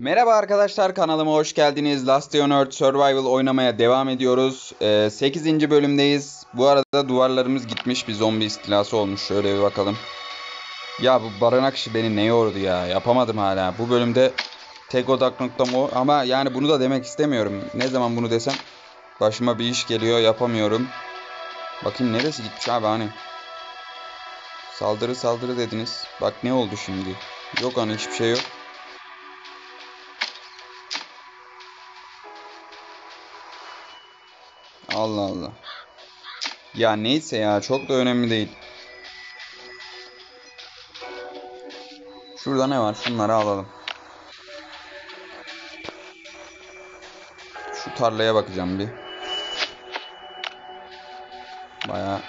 Merhaba arkadaşlar kanalıma hoş geldiniz. Last Earth Survival oynamaya devam ediyoruz. Ee, 8. bölümdeyiz. Bu arada duvarlarımız gitmiş bir zombi istilası olmuş. Şöyle bir bakalım. Ya bu barınak işi beni ne yordu ya. Yapamadım hala. Bu bölümde tek odak noktam o. Ama yani bunu da demek istemiyorum. Ne zaman bunu desem başıma bir iş geliyor yapamıyorum. Bakayım neresi gitmiş abi hani. Saldırı saldırı dediniz. Bak ne oldu şimdi. Yok hani hiçbir şey yok. Allah Allah. Ya neyse ya çok da önemli değil. Şurada ne var? Şunları alalım. Şu tarlaya bakacağım bir. Baya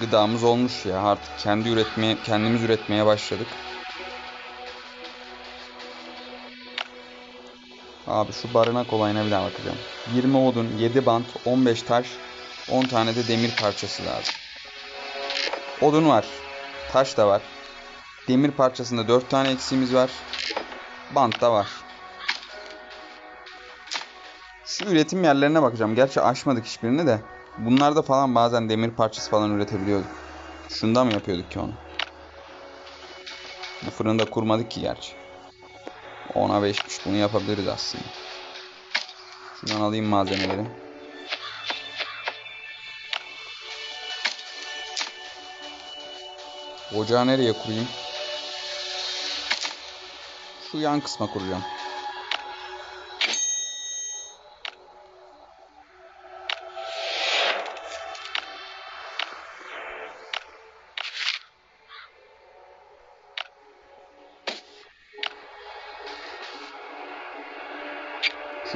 gıdamız olmuş ya. Artık kendi üretmeye, kendimiz üretmeye başladık. Abi şu barınak olayına bir daha bakacağım. 20 odun, 7 bant, 15 taş, 10 tane de demir parçası lazım. Odun var. Taş da var. Demir parçasında 4 tane eksiğimiz var. Bant da var. Şu üretim yerlerine bakacağım. Gerçi aşmadık hiçbirini de. Bunlarda falan bazen demir parçası falan üretebiliyorduk. Şunda mı yapıyorduk ki onu? Bu fırında kurmadık ki gerçi. 10'a 5'miş. Bunu yapabiliriz aslında. Şuradan alayım malzemeleri. Ocağı nereye kurayım? Şu yan kısma kuracağım.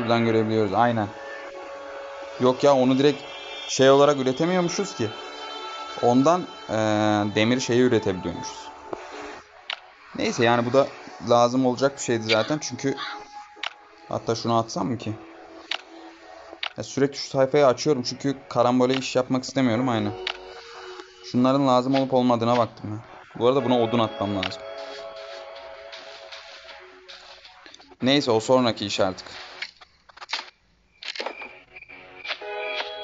Şuradan görebiliyoruz. Aynen. Yok ya onu direkt şey olarak üretemiyormuşuz ki. Ondan eee, demir şeyi üretebiliyormuşuz. Neyse yani bu da lazım olacak bir şeydi zaten. Çünkü hatta şunu atsam mı ki? Ya sürekli şu sayfayı açıyorum çünkü karambole iş yapmak istemiyorum aynen. Şunların lazım olup olmadığına baktım ya. Bu arada buna odun atmam lazım. Neyse o sonraki iş artık.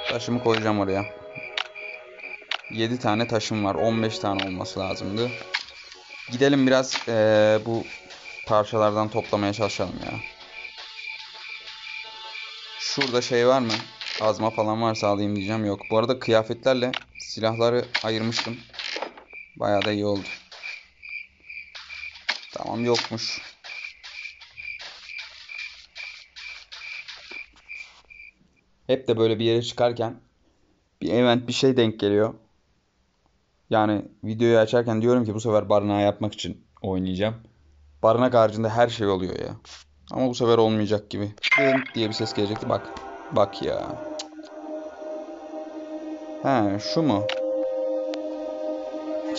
Taşımı koyacağım oraya. 7 tane taşım var. 15 tane olması lazımdı. Gidelim biraz eee, bu parçalardan toplamaya çalışalım ya. Şurada şey var mı? Azma falan varsa alayım diyeceğim. Yok. Bu arada kıyafetlerle silahları ayırmıştım. Bayağı da iyi oldu. Tamam yokmuş. Hep de böyle bir yere çıkarken bir event bir şey denk geliyor. Yani videoyu açarken diyorum ki bu sefer barınağı yapmak için oynayacağım. Barınak haricinde her şey oluyor ya. Ama bu sefer olmayacak gibi. Dın diye bir ses gelecekti. Bak. Bak ya. He şu mu?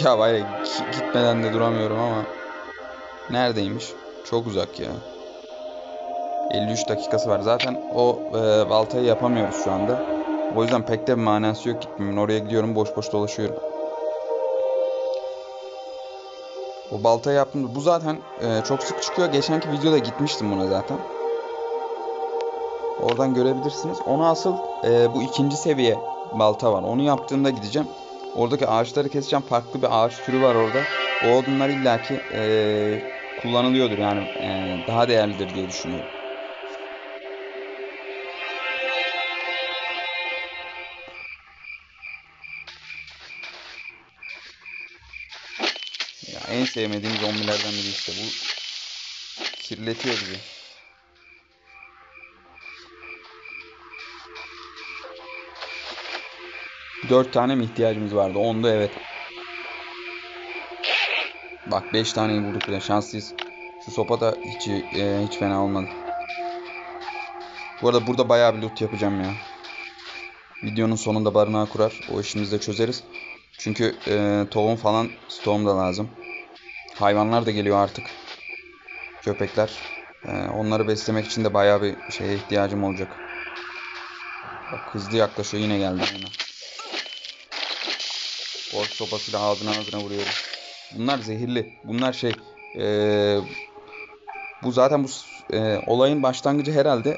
Ya var ya gi- gitmeden de duramıyorum ama. Neredeymiş? Çok uzak ya. 53 dakikası var. Zaten o e, baltayı yapamıyoruz şu anda. O yüzden pek de bir manası yok gitmemin. Oraya gidiyorum boş boş dolaşıyorum. O baltayı yaptım. Bu zaten e, çok sık çıkıyor. Geçenki videoda gitmiştim buna zaten. Oradan görebilirsiniz. Onu asıl e, bu ikinci seviye balta var. Onu yaptığımda gideceğim. Oradaki ağaçları keseceğim. Farklı bir ağaç türü var orada. O odunlar illaki e, kullanılıyordur yani e, daha değerlidir diye düşünüyorum. En sevmediğim zombilerden biri işte bu. Kirletiyor bizi. Dört tane mi ihtiyacımız vardı? Onda evet. Bak beş taneyi bulduk bile şanslıyız. Şu sopa da hiç, e, hiç fena olmadı. Bu arada burada bayağı bir loot yapacağım ya. Videonun sonunda barınağı kurar. O işimizi de çözeriz. Çünkü e, tohum falan stoğum da lazım. Hayvanlar da geliyor artık. Köpekler. E, onları beslemek için de bayağı bir şeye ihtiyacım olacak. Bak hızlı yaklaşıyor yine geldi yine. Ork sopasıyla ağzına ağzına vuruyorum. Bunlar zehirli. Bunlar şey eee Bu zaten bu e, olayın başlangıcı herhalde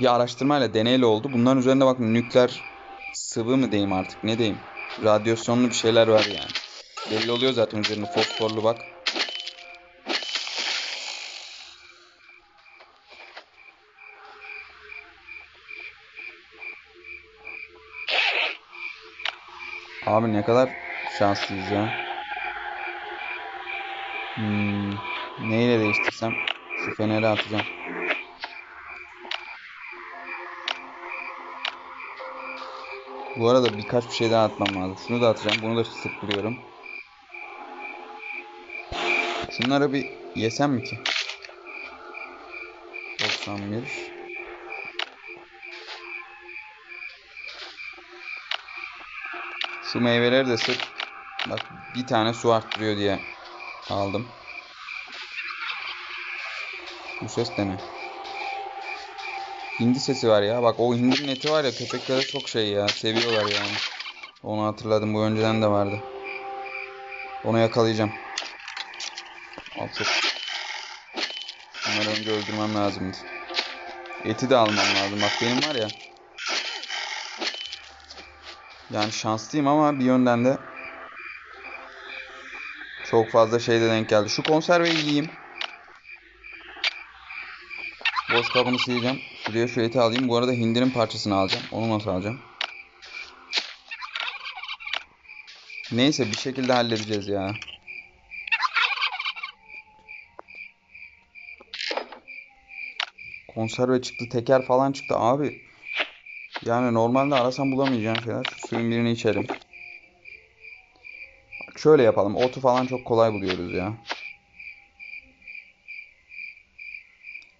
bir araştırmayla, deneyle oldu. Bunların üzerinde bak nükleer sıvı mı diyeyim artık ne diyeyim. Radyasyonlu bir şeyler var yani. Belli oluyor zaten üzerinde fosforlu bak. Abi ne kadar şanslıyız ya. Hmm, neyle değiştirsem şu feneri atacağım. Bu arada birkaç bir şey daha atmam lazım. Şunu da atacağım. Bunu da sıklıyorum. Şunları bir yesem mi ki? 91 Şu meyveleri de sırf bak bir tane su arttırıyor diye aldım. Bu ses de ne? Hindi sesi var ya. Bak o hindinin eti var ya köpeklere çok şey ya. Seviyorlar yani. Onu hatırladım. Bu önceden de vardı. Onu yakalayacağım. Al çok. Bunları önce öldürmem lazımdı. Eti de almam lazım. Bak benim var ya. Yani şanslıyım ama bir yönden de çok fazla şeyde denk geldi. Şu konserveyi yiyeyim. Boş kabını sileceğim. Şuraya şu eti alayım. Bu arada hindinin parçasını alacağım. Onu nasıl alacağım? Neyse bir şekilde halledeceğiz ya. Konserve çıktı, teker falan çıktı abi. Yani normalde arasam bulamayacağım şeyler. Şu suyun birini içelim. Şöyle yapalım. Otu falan çok kolay buluyoruz ya.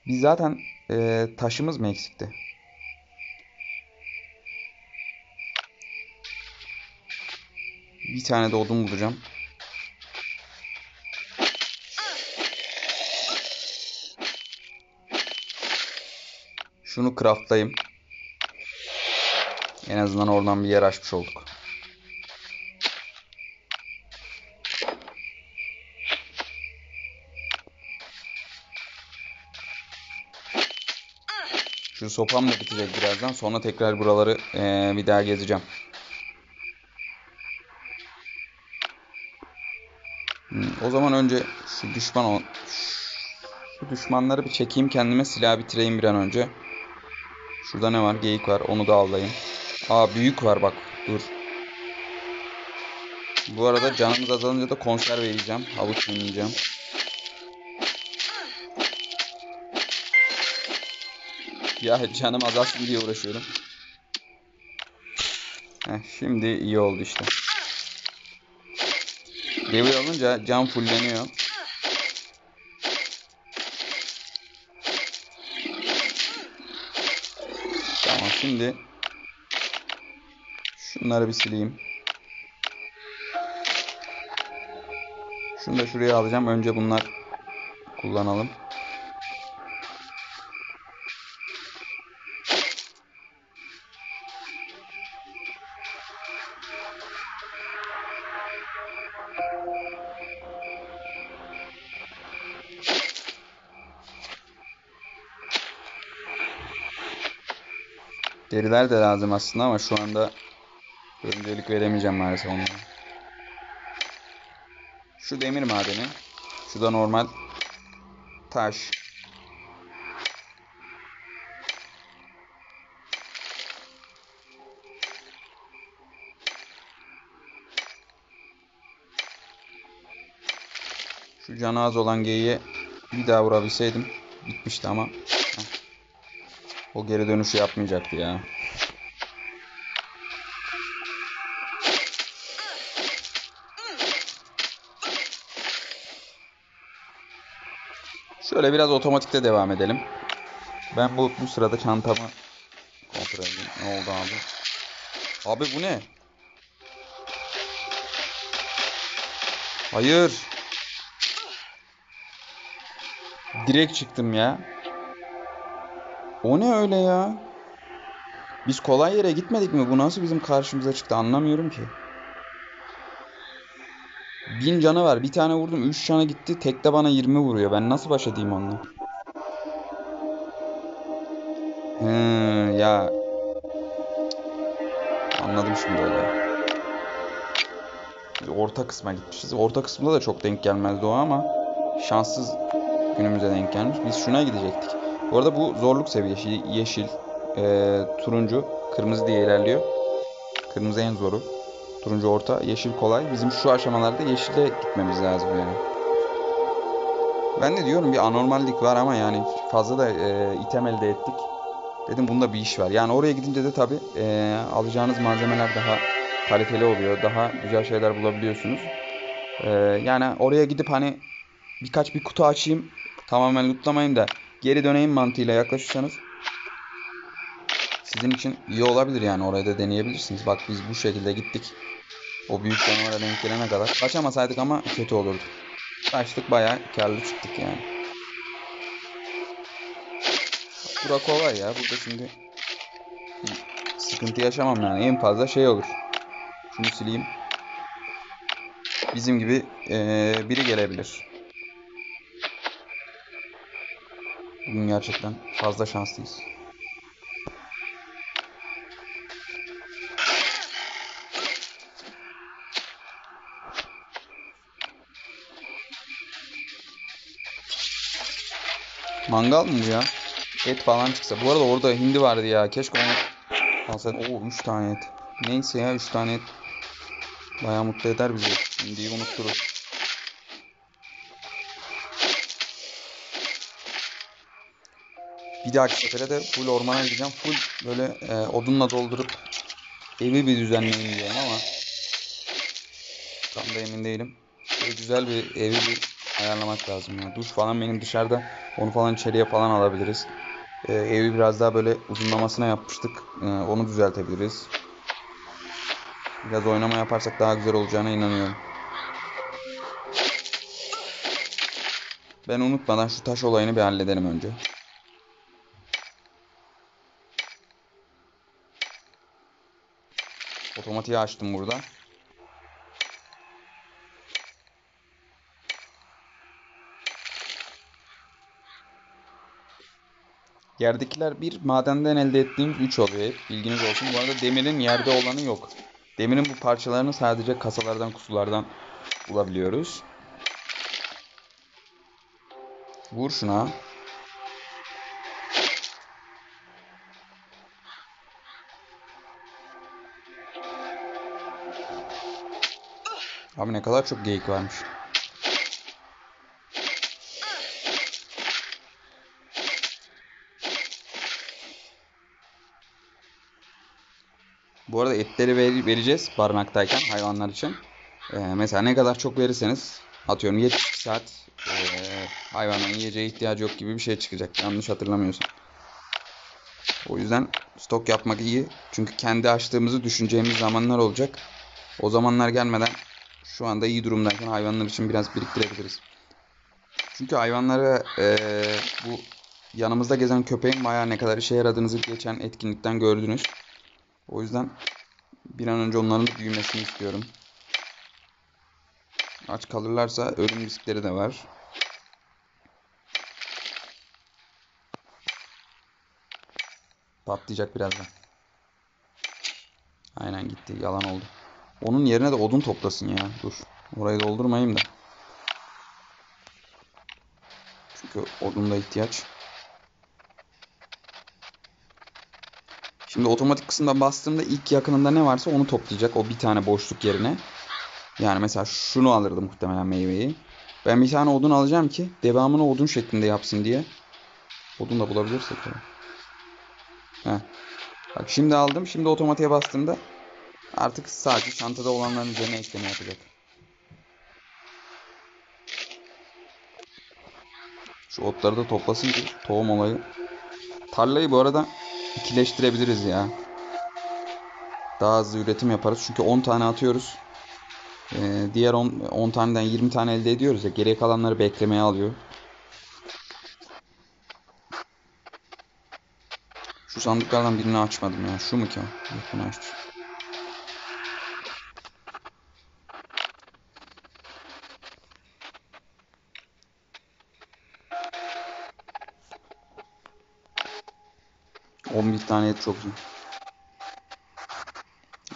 Biz zaten e, taşımız mı eksikti? Bir tane de odun bulacağım. Şunu craftlayayım. En azından oradan bir yer açmış olduk. Şu sopam da bitecek birazdan. Sonra tekrar buraları ee, bir daha gezeceğim. Hmm, o zaman önce şu düşman şu düşmanları bir çekeyim kendime silah bitireyim bir an önce. Şurada ne var? Geyik var. Onu da avlayayım. Aa büyük var bak. Dur. Bu arada canımız azalınca da konserve yiyeceğim. Havuç yiyeceğim. Ya canım azalsın diye uğraşıyorum. Heh, şimdi iyi oldu işte. Devir alınca can fulleniyor. Şimdi şunları bir sileyim. Şunu da şuraya alacağım. Önce bunlar kullanalım. Deriler de lazım aslında ama şu anda öncelik veremeyeceğim maalesef onlara. Şu demir madeni. Şu da normal taş. Şu canı az olan geyiğe bir daha vurabilseydim bitmişti ama. O geri dönüşü yapmayacaktı ya. Şöyle biraz otomatikte devam edelim. Ben bu bu sırada çantamı kontrol edeyim. Ne oldu abi? Abi bu ne? Hayır. Direkt çıktım ya. O ne öyle ya? Biz kolay yere gitmedik mi? Bu nasıl bizim karşımıza çıktı anlamıyorum ki. Bin canı var. Bir tane vurdum. Üç canı gitti. Tek de bana 20 vuruyor. Ben nasıl baş edeyim onunla? Hı, ya. Anladım şimdi olayı. Orta kısma gitmişiz. Orta kısımda da çok denk gelmezdi o ama şanssız günümüze denk gelmiş. Biz şuna gidecektik. Bu arada bu zorluk seviyesi yeşil, e, turuncu, kırmızı diye ilerliyor. Kırmızı en zoru. Turuncu orta, yeşil kolay. Bizim şu aşamalarda yeşile gitmemiz lazım yani. Ben de diyorum bir anormallik var ama yani fazla da e, item elde ettik. Dedim bunda bir iş var. Yani oraya gidince de tabii e, alacağınız malzemeler daha kaliteli oluyor. Daha güzel şeyler bulabiliyorsunuz. E, yani oraya gidip hani birkaç bir kutu açayım. Tamamen lootlamayayım da geri döneyim mantığıyla yaklaşırsanız sizin için iyi olabilir yani oraya da deneyebilirsiniz. Bak biz bu şekilde gittik. O büyük canavara denk gelene kadar. Kaçamasaydık ama kötü olurdu. Kaçtık bayağı karlı çıktık yani. Bura kolay ya. Burada şimdi sıkıntı yaşamam yani. En fazla şey olur. Şunu sileyim. Bizim gibi ee, biri gelebilir. Bugün gerçekten fazla şanslıyız. Mangal mı bu ya? Et falan çıksa. Bu arada orada hindi vardı ya. Keşke onu alsaydım. Oo 3 tane et. Neyse ya 3 tane et. Bayağı mutlu eder bizi. Hindiyi unutturur. Bir dahaki sefere de full ormana gideceğim. Full böyle e, odunla doldurup evi bir düzenleyeyim diyorum ama tam da emin değilim. Böyle güzel bir evi bir ayarlamak lazım ya. Duş falan benim dışarıda. Onu falan içeriye falan alabiliriz. Ee, evi biraz daha böyle uzunlamasına yapmıştık. Ee, onu düzeltebiliriz. Biraz oynama yaparsak daha güzel olacağına inanıyorum. Ben unutmadan şu taş olayını bir halledelim önce. Otomatiği açtım burada. Yerdekiler bir, madenden elde ettiğimiz 3 oluyor hep. Bilginiz olsun. Bu arada demirin yerde olanı yok. Demirin bu parçalarını sadece kasalardan, kutulardan bulabiliyoruz. Vur şuna. Abi ne kadar çok geyik varmış. Bu arada etleri ver, vereceğiz barınaktayken hayvanlar için. Ee, mesela ne kadar çok verirseniz atıyorum 72 saat e, hayvanların yiyeceğe ihtiyacı yok gibi bir şey çıkacak. Yanlış hatırlamıyorsam. O yüzden stok yapmak iyi. Çünkü kendi açtığımızı düşüneceğimiz zamanlar olacak. O zamanlar gelmeden şu anda iyi durumdayken hayvanlar için biraz biriktirebiliriz. Çünkü hayvanlara e, bu yanımızda gezen köpeğin bayağı ne kadar işe yaradığınızı geçen etkinlikten gördünüz. O yüzden bir an önce onların büyümesini istiyorum. Aç kalırlarsa ölüm riskleri de var. Patlayacak birazdan. Aynen gitti. Yalan oldu. Onun yerine de odun toplasın ya. Dur. Orayı doldurmayayım da. Çünkü odunda ihtiyaç. Şimdi otomatik kısımda bastığımda ilk yakınında ne varsa onu toplayacak. O bir tane boşluk yerine. Yani mesela şunu alırdı muhtemelen meyveyi. Ben bir tane odun alacağım ki devamını odun şeklinde yapsın diye. Odun da bulabilirsek. Heh. Bak şimdi aldım. Şimdi otomatiğe bastığımda artık sadece çantada olanların üzerine ekleme yapacak. Şu otları da toplasın ki tohum olayı. Tarlayı bu arada ikileştirebiliriz ya. Daha hızlı üretim yaparız. Çünkü 10 tane atıyoruz. Ee, diğer 10, 10 taneden 20 tane elde ediyoruz ya. Geriye kalanları beklemeye alıyor. Şu sandıklardan birini açmadım ya. Şu mu ki? Yok bunu açtım. 11 tane et çok iyi.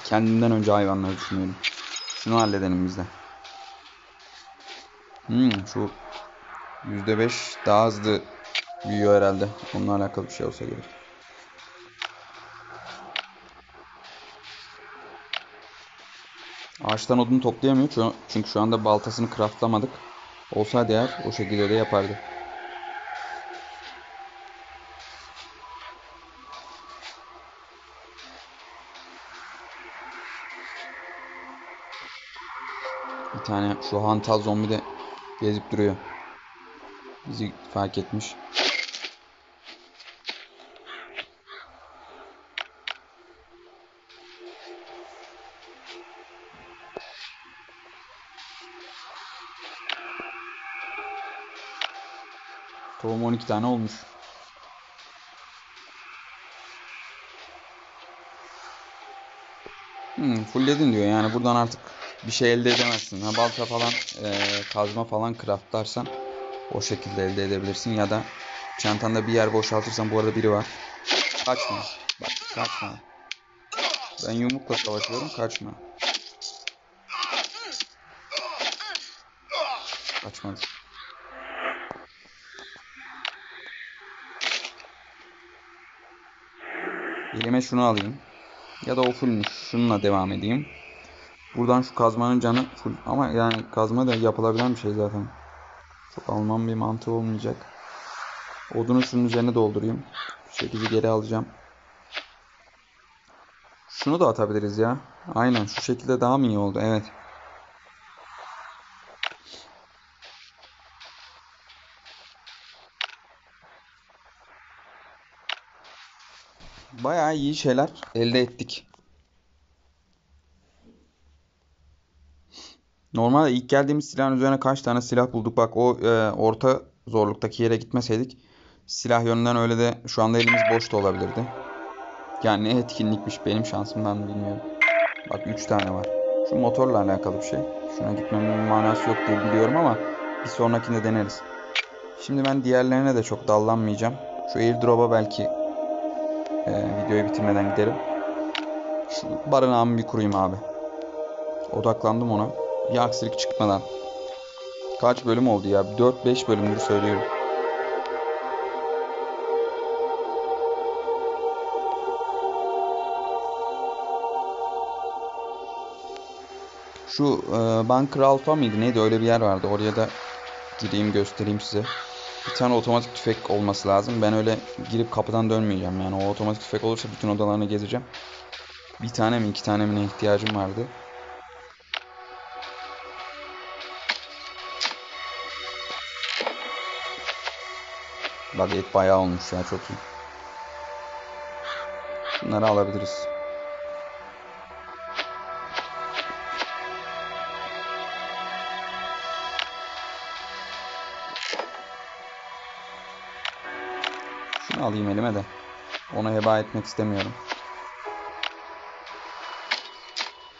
Kendimden önce hayvanları düşünüyorum. Şunu halledelim biz de. Hmm, şu %5 daha hızlı büyüyor herhalde. Onunla alakalı bir şey olsa gerek. Ağaçtan odun toplayamıyor çünkü şu anda baltasını craftlamadık. Olsaydı eğer o şekilde de yapardı. Bir tane şu hantal zombi de gezip duruyor. Bizi fark etmiş. Tohum 12 tane olmuş. Hmm, fullledin diyor yani buradan artık bir şey elde edemezsin. Ha, balta falan e, kazma falan craftlarsan o şekilde elde edebilirsin ya da çantanda bir yer boşaltırsan bu arada biri var. Kaçma. Bak kaçma. Ben yumrukla savaşıyorum kaçma. Kaçmadı. Elime şunu alayım. Ya da o fullmüş. Şununla devam edeyim. Buradan şu kazmanın canı full. Ama yani kazma da yapılabilen bir şey zaten. Çok almam bir mantığı olmayacak. Odunu şunun üzerine doldurayım. Şekilde geri alacağım. Şunu da atabiliriz ya. Aynen şu şekilde daha mı iyi oldu? Evet. Bayağı iyi şeyler elde ettik. Normalde ilk geldiğimiz silahın üzerine kaç tane silah bulduk. Bak o e, orta zorluktaki yere gitmeseydik silah yönünden öyle de şu anda elimiz boş da olabilirdi. Yani ne etkinlikmiş benim şansımdan bilmiyorum. Bak 3 tane var. Şu motorla alakalı bir şey. Şuna gitmemin manası yok diye biliyorum ama bir sonrakinde deneriz. Şimdi ben diğerlerine de çok dallanmayacağım. Şu airdrop'a belki e, videoyu bitirmeden giderim. Şu barınağımı bir kurayım abi. Odaklandım ona. Bir aksilik çıkmadan. Kaç bölüm oldu ya? 4-5 bölümdür söylüyorum. Şu e, Bunker Alpha mıydı neydi öyle bir yer vardı. Oraya da gireyim göstereyim size. Bir tane otomatik tüfek olması lazım. Ben öyle girip kapıdan dönmeyeceğim. Yani o otomatik tüfek olursa bütün odalarını gezeceğim. Bir tane mi iki tane mi ne ihtiyacım vardı. Bak et bayağı olmuş ya çok iyi. Bunları alabiliriz. Şunu alayım elime de. Ona heba etmek istemiyorum.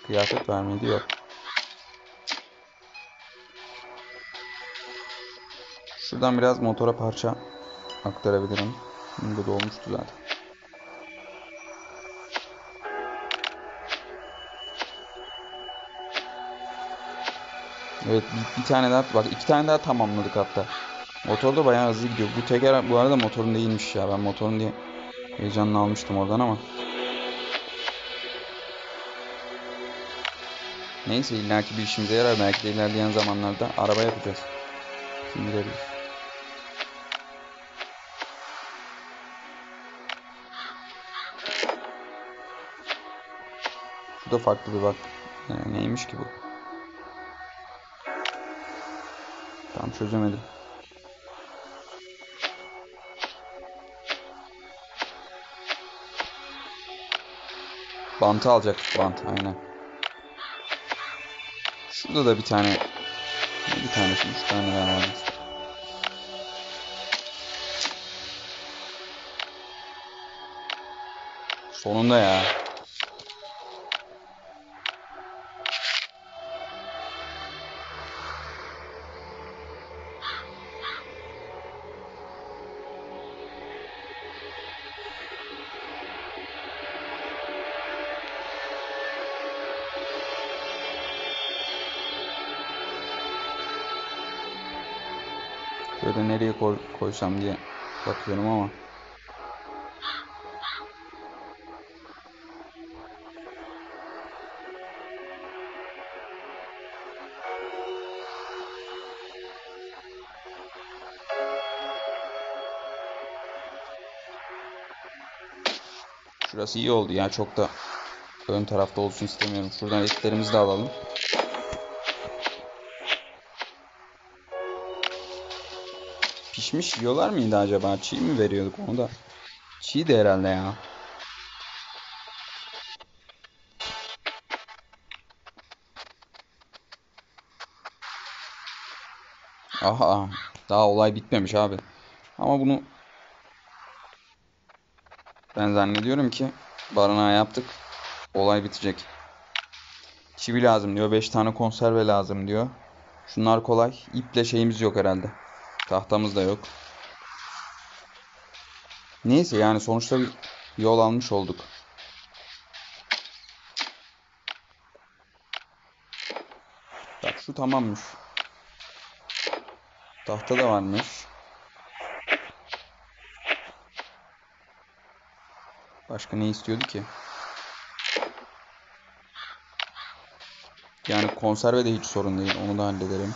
Kıyafet var mıydı? Yok. Şuradan biraz motora parça aktarabilirim. Bunda dolmuştu zaten. Evet bir, bir tane daha bak iki tane daha tamamladık hatta. Motor da bayağı hızlı gidiyor. Bu teker bu arada motorun değilmiş ya. Ben motorun diye heyecanla almıştım oradan ama. Neyse illaki bir işimize yarar. Belki de ilerleyen zamanlarda araba yapacağız. Kim bilebilir. Bu da farklı bir bak. Ee, neymiş ki bu? Tam çözemedim. Bantı alacaktık bant aynen. Şurada da bir tane bir tanesi üç tane daha var. Sonunda ya. Şurada nereye koy- koysam diye bakıyorum ama. Şurası iyi oldu ya çok da ön tarafta olsun istemiyorum. Şuradan etlerimizi de alalım. Pişmiş yiyorlar mıydı acaba? Çiğ mi veriyorduk onu da? Çiğ de herhalde ya. Aha, daha olay bitmemiş abi. Ama bunu ben zannediyorum ki barınağı yaptık. Olay bitecek. Çivi lazım diyor. 5 tane konserve lazım diyor. Şunlar kolay. İple şeyimiz yok herhalde. Tahtamız da yok. Neyse yani sonuçta yol almış olduk. Bak şu tamammış. Tahta da varmış. Başka ne istiyordu ki? Yani konserve de hiç sorun değil. Onu da hallederim.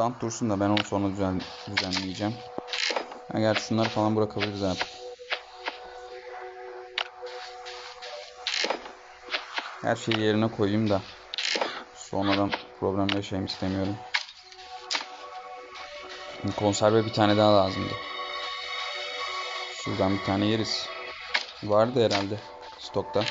Bant dursun da ben onu sonra düzen, düzenleyeceğim. Ha, gerçi şunları falan bırakabiliriz artık. Her şeyi yerine koyayım da sonradan problem yaşayayım istemiyorum. Konserve bir tane daha lazımdı. Şuradan bir tane yeriz. Vardı herhalde stokta.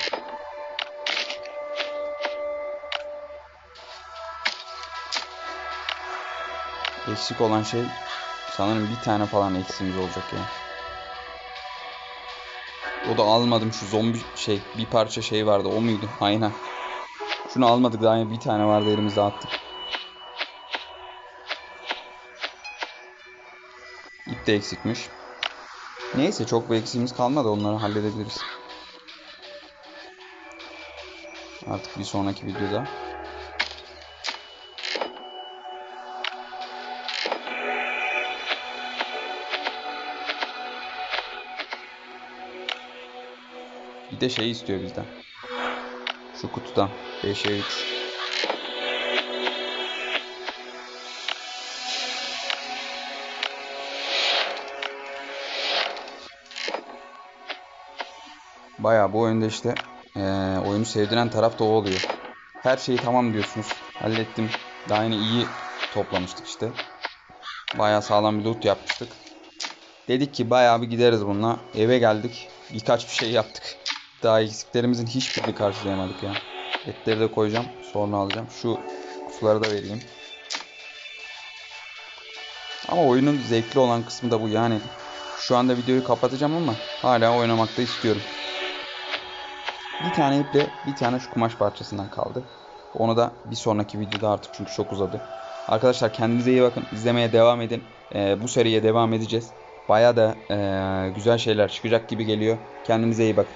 Eksik olan şey sanırım bir tane falan eksiğimiz olacak ya. O da almadım şu zombi şey bir parça şey vardı o muydu? Aynen. Şunu almadık daha bir tane vardı elimizde attık. İp de eksikmiş. Neyse çok bir eksiğimiz kalmadı onları halledebiliriz. Artık bir sonraki videoda. Bir de şey istiyor bizden. Şu kutudan 5'e 3. Baya bu oyunda işte eee, oyunu sevdiren taraf da o oluyor. Her şeyi tamam diyorsunuz. Hallettim. Daha yeni iyi toplamıştık işte. Baya sağlam bir loot yapmıştık. Dedik ki bayağı bir gideriz bununla. Eve geldik. Birkaç bir şey yaptık. Daha eksiklerimizin hiçbirini karşılayamadık ya. Etleri de koyacağım. Sonra alacağım. Şu kutuları da vereyim. Ama oyunun zevkli olan kısmı da bu. Yani şu anda videoyu kapatacağım ama hala oynamakta istiyorum. Bir tane iple bir tane şu kumaş parçasından kaldı. Onu da bir sonraki videoda artık çünkü çok uzadı. Arkadaşlar kendinize iyi bakın. İzlemeye devam edin. Ee, bu seriye devam edeceğiz. Baya da ee, güzel şeyler çıkacak gibi geliyor. Kendinize iyi bakın.